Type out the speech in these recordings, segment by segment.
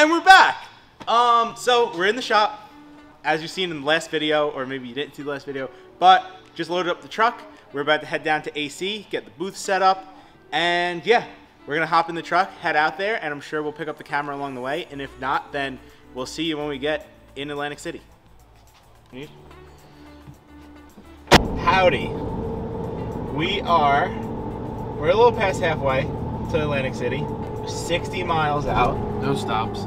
And we're back. Um, so we're in the shop, as you've seen in the last video, or maybe you didn't see the last video, but just loaded up the truck. We're about to head down to AC, get the booth set up, and yeah, we're gonna hop in the truck, head out there, and I'm sure we'll pick up the camera along the way. And if not, then we'll see you when we get in Atlantic City. Howdy. We are, we're a little past halfway to Atlantic City. 60 miles out. No stops.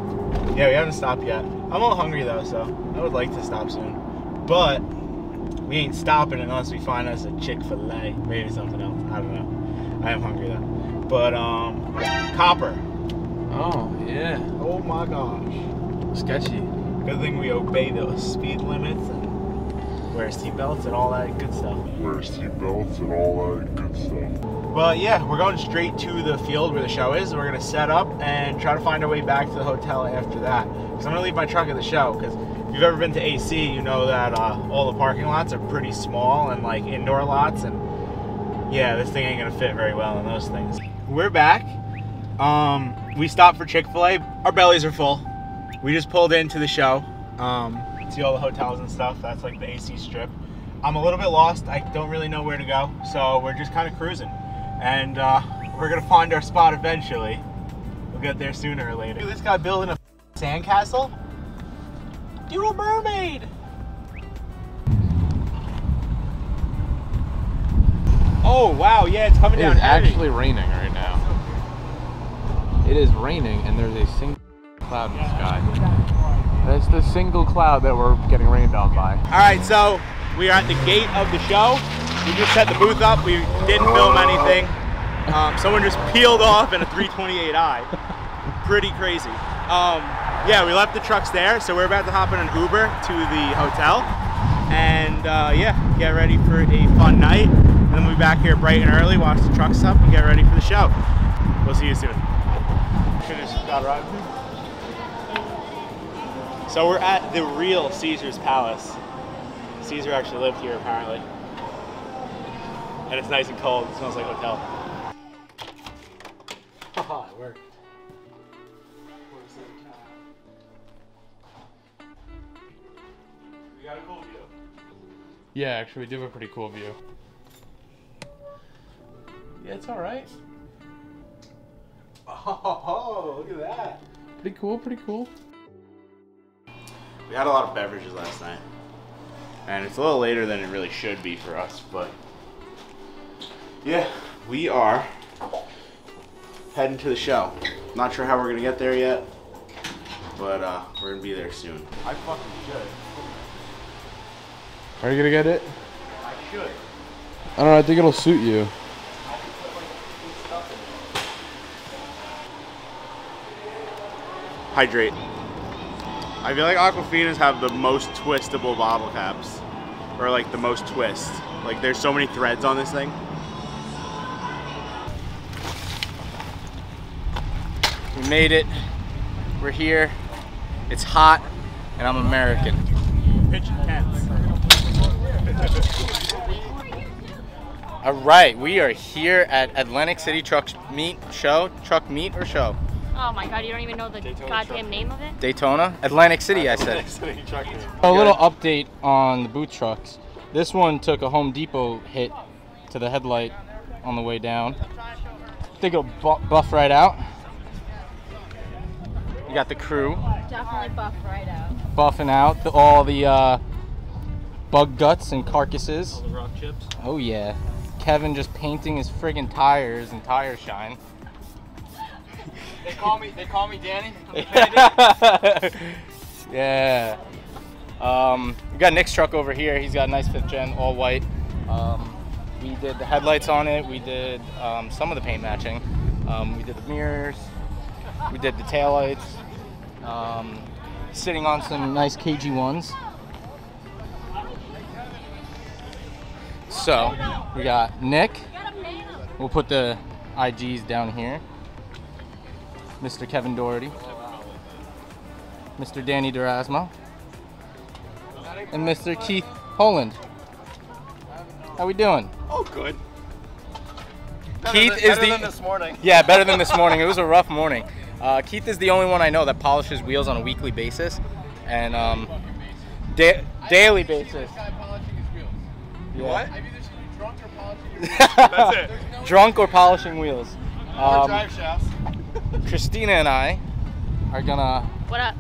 Yeah, we haven't stopped yet. I'm a little hungry though, so I would like to stop soon. But we ain't stopping unless we find us a Chick-fil-A. Maybe something else. I don't know. I am hungry though. But um copper. Oh, yeah. Oh my gosh. Sketchy. Good thing we obey those speed limits and wear seatbelts and all that good stuff. wear seatbelts and all that good stuff. Well, yeah, we're going straight to the field where the show is. We're gonna set up and try to find our way back to the hotel after that. Because I'm gonna leave my truck at the show. Because if you've ever been to AC, you know that uh, all the parking lots are pretty small and like indoor lots. And yeah, this thing ain't gonna fit very well in those things. We're back. Um, we stopped for Chick-fil-A. Our bellies are full. We just pulled into the show. Um, see all the hotels and stuff. That's like the AC strip. I'm a little bit lost. I don't really know where to go, so we're just kind of cruising and uh, we're gonna find our spot eventually. We'll get there sooner or later. Dude, this guy building a sandcastle? You're a mermaid! Oh wow, yeah, it's coming It down heavy. actually raining right now. It is raining and there's a single cloud in the sky. That's the single cloud that we're getting rained on by. All right, so we are at the gate of the show. We just set the booth up. We didn't film anything. Um, someone just peeled off in a 328i. Pretty crazy. Um, yeah, we left the trucks there, so we're about to hop in an Uber to the hotel. And uh, yeah, get ready for a fun night. And then we'll be back here bright and early, wash the trucks up, and get ready for the show. We'll see you soon. Finish that right. So we're at the real Caesar's Palace. Caesar actually lived here apparently. And it's nice and cold. It smells like a hotel. Haha, it worked. We got a cool view. Yeah, actually we do have a pretty cool view. Yeah, it's alright. Oh, look at that. Pretty cool, pretty cool. We had a lot of beverages last night. And it's a little later than it really should be for us, but yeah, we are heading to the show. Not sure how we're gonna get there yet, but uh, we're gonna be there soon. I fucking should. Are you gonna get it? I should. I don't know, I think it'll suit you. Hydrate. I feel like Aquafinas have the most twistable bottle caps. Or like the most twist. Like there's so many threads on this thing. We made it. We're here. It's hot and I'm American. Pitch intense. All right, we are here at Atlantic City Truck Meet Show. Truck Meet or Show? Oh my god, you don't even know the goddamn name of it? Daytona? Atlantic City, I said. A little update on the boot trucks. This one took a Home Depot hit to the headlight on the way down. I Think it'll buff right out. You got the crew Definitely buff right out. buffing out the, all the uh, bug guts and carcasses. the rock chips. Oh yeah. Kevin just painting his friggin' tires and tire shine. They call me. They call me Danny. yeah. Um, we got Nick's truck over here. He's got a nice fifth gen, all white. Um, we did the headlights on it. We did um, some of the paint matching. Um, we did the mirrors. We did the taillights. Um, sitting on some nice KG ones. So we got Nick. We'll put the IGs down here. Mr. Kevin Doherty. Mr. Danny Durasmo. And Mr. Keith Holland. How we doing? Oh, good. Keith is the this morning. yeah better than this morning. It was a rough morning. Uh, Keith is the only one I know that polishes wheels on a weekly basis, and um, da- daily basis. What? Drunk or polishing wheels. That's it. Drunk or polishing wheels. Um, or drive shafts. Christina and I are gonna What up?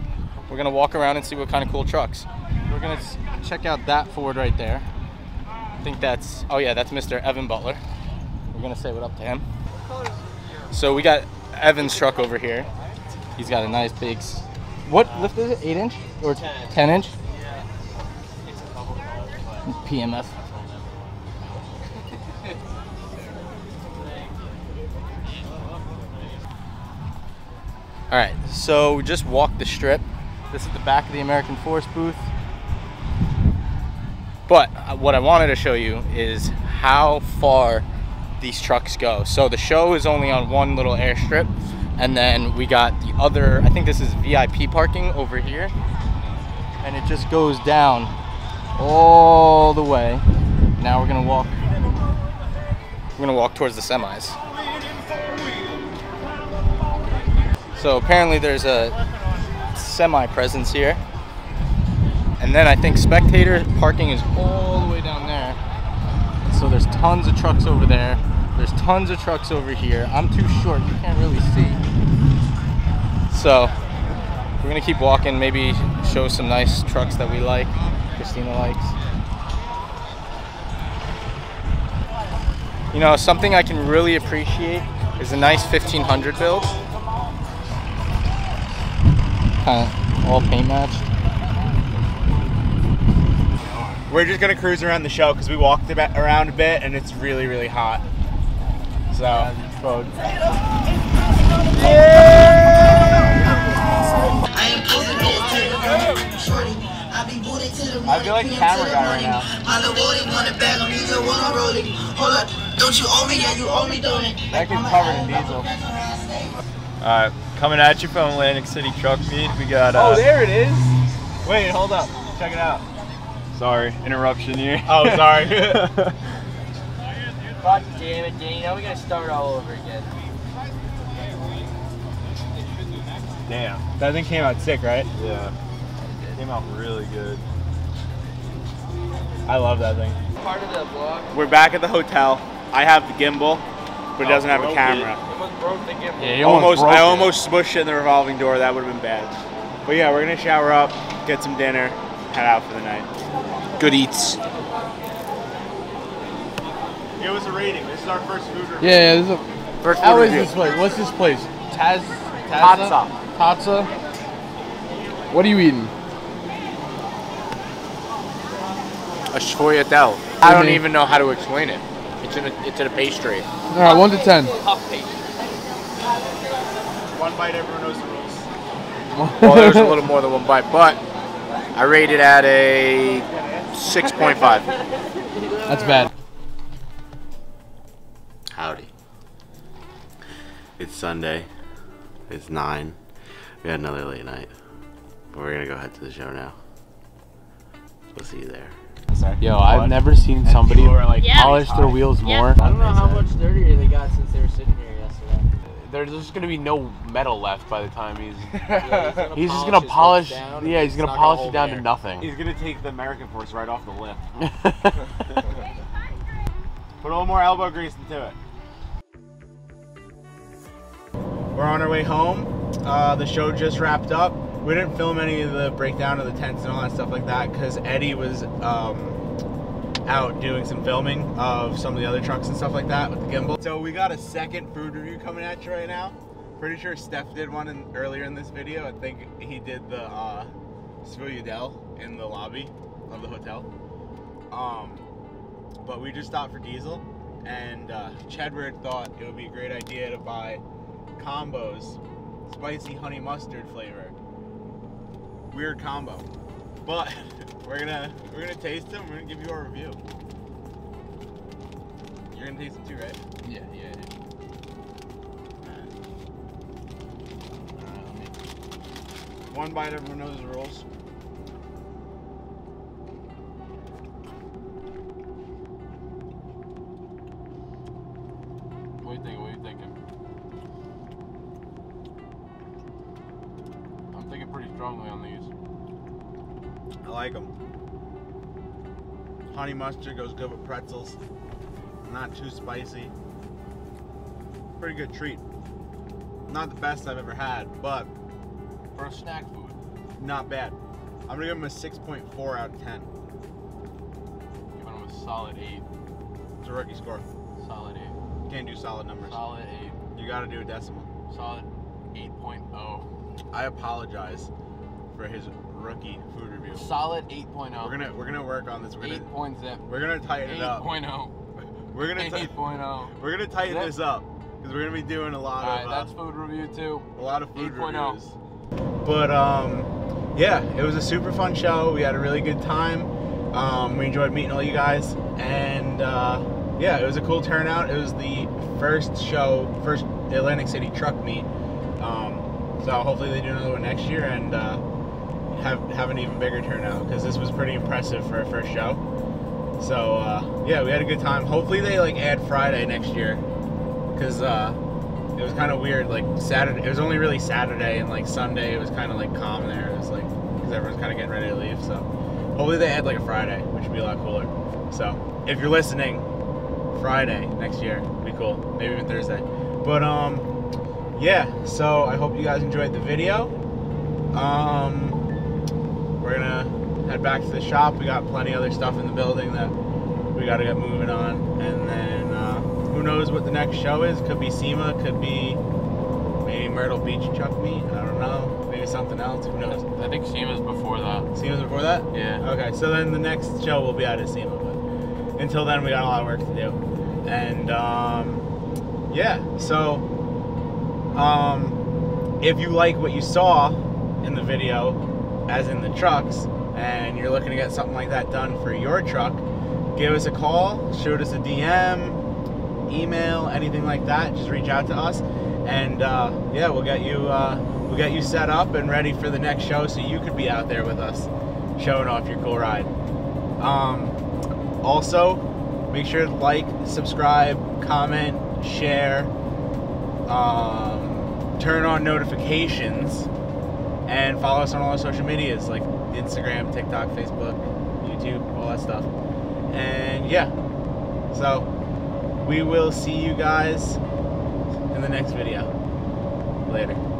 we're gonna walk around and see what kind of cool trucks. We're gonna check out that Ford right there. I think that's oh yeah, that's Mr. Evan Butler. We're gonna say what up to him. So we got Evan's truck over here. He's got a nice big. s- What lift is it? Eight inch or ten, inch? yeah PMF. All right, so we just walked the strip. This is the back of the American Force booth. But uh, what I wanted to show you is how far these trucks go. So the show is only on one little airstrip, and then we got the other, I think this is VIP parking over here, and it just goes down all the way. Now we're gonna walk, we're gonna walk towards the semis. So apparently there's a semi presence here. And then I think spectator parking is all the way down there. So there's tons of trucks over there. There's tons of trucks over here. I'm too short, you can't really see. So we're gonna keep walking, maybe show some nice trucks that we like, Christina likes. You know, something I can really appreciate is a nice 1500 build. Kind of all paint matched. We're just gonna cruise around the show because we walked a bit, around a bit and it's really, really hot. So, Yeah. I feel like camera guy right now. Hold up, don't you owe me? Yeah, you owe me, don't it? that gets covered in diesel. Alright, coming at you from Atlantic City Truck Meet. We got. Uh, Oh, there it is. Wait, hold up. Check it out. Sorry, interruption here. Oh, sorry. God damn it, Danny. Now we gotta start all over again. Damn. That thing came out sick, right? yeah. Came out really good. I love that thing. Part of the vlog. We're back at the hotel. I have the gimbal, but it doesn't have a camera. Almost broke the gimbal. Yeah, almost, I almost smushed it in the revolving door. That would have been bad. But yeah, we're gonna shower up, get some dinner, head out for the night. Good eats. Give us a rating. This is our first food review. Yeah, yeah, this is a, First how food is review. this place? What's this place? Taz? Tatsa. Tatsa? What are you eating? A sfogliatelle. I don't even know how to explain it. It's in a, it's in a pastry. All right, one to ten. One bite, everyone knows the rules. Well, there's a little more than one bite, but I rate it at a 6.5. That's bad. Howdy. It's Sunday. It's 9. We had another late night. But we're gonna go head to the show now. We'll see you there. Yo, I've never seen somebody people like, Yeah. polish their wheels Yeah. more. I don't know how much dirtier they got since they were sitting here yesterday. There's just gonna be no metal left by the time he's. Yeah, He's just polish gonna polish. down, Yeah, he's gonna not polish hold it down there. to nothing. He's gonna take the American force right off the lift. Put a little more elbow grease into it. We're on our way home. Uh, the show just wrapped up. We didn't film any of the breakdown of the tents and all that stuff like that because Eddie was um, out doing some filming of some of the other trucks and stuff like that with the gimbal. So we got a second food review coming at you right now. Pretty sure Steph did one in, earlier in this video. I think he did the uh, Sfogliatelle in the lobby of the hotel. Um, but we just stopped for diesel, and uh, Chedward thought it would be a great idea to buy combos, spicy honey mustard flavor. Weird combo, but we're gonna we're gonna taste them. We're gonna give you our review. You're gonna taste them too, right? Yeah, yeah. One bite, everyone knows the rules. Strongly on these. I like them. Honey mustard goes good with pretzels. Not too spicy. Pretty good treat. Not the best I've ever had, but For a snack food. not bad. I'm gonna give them a 6.4 out of 10. Giving them a solid 8. It's a rookie score. Solid 8. Can't do solid numbers. Solid 8. You gotta do a decimal. Solid 8.0. I apologize for his rookie food review. Solid 8.0. We're gonna we're gonna work on this. We're 8 gonna point zip. we're gonna tighten it up. 8.0. We're gonna 8.0. we're gonna tighten Zip. this up because we're gonna be doing a lot Alright, of uh, that's food review too. a lot of food 8.0. reviews. But um, yeah, it was a super fun show. We had a really good time. Um, we enjoyed meeting all you guys, and uh, yeah, it was a cool turnout. It was the first show, first Atlantic City truck meet. Um, so hopefully they do another one next year and uh, have have an even bigger turnout because this was pretty impressive for a first show. So uh, yeah, we had a good time. Hopefully they like add Friday next year because uh, it was kind of weird. Like Saturday, it was only really Saturday and like Sunday. It was kind of like calm there. It was like because everyone's kind of getting ready to leave. So hopefully they add like a Friday, which would be a lot cooler. So if you're listening, Friday next year would be cool. Maybe even Thursday. But um, yeah. So I hope you guys enjoyed the video. Um, we're gonna head back to the shop. We got plenty other stuff in the building that we got to get moving on, and then uh, who knows what the next show is? Could be SEMA, could be maybe Myrtle Beach Truck Meet. I don't know. Maybe something else. Who knows? I think SEMA's before that. SEMA's before that. Yeah. Okay, so then the next show will be out of SEMA, but until then we got a lot of work to do, and um, yeah. So um, if you like what you saw in the video, as in the trucks, and you're looking to get something like that done for your truck, give us a call, shoot us a DM, email, anything like that. Just reach out to us, and uh, yeah, we'll get you uh, we'll get you set up and ready for the next show, so you could be out there with us, showing off your cool ride. Um, also, make sure to like, subscribe, comment, share, um, turn on notifications, and follow us on all our social medias like Instagram, TikTok, Facebook, YouTube, all that stuff. And yeah, so we will see you guys in the next video. Later.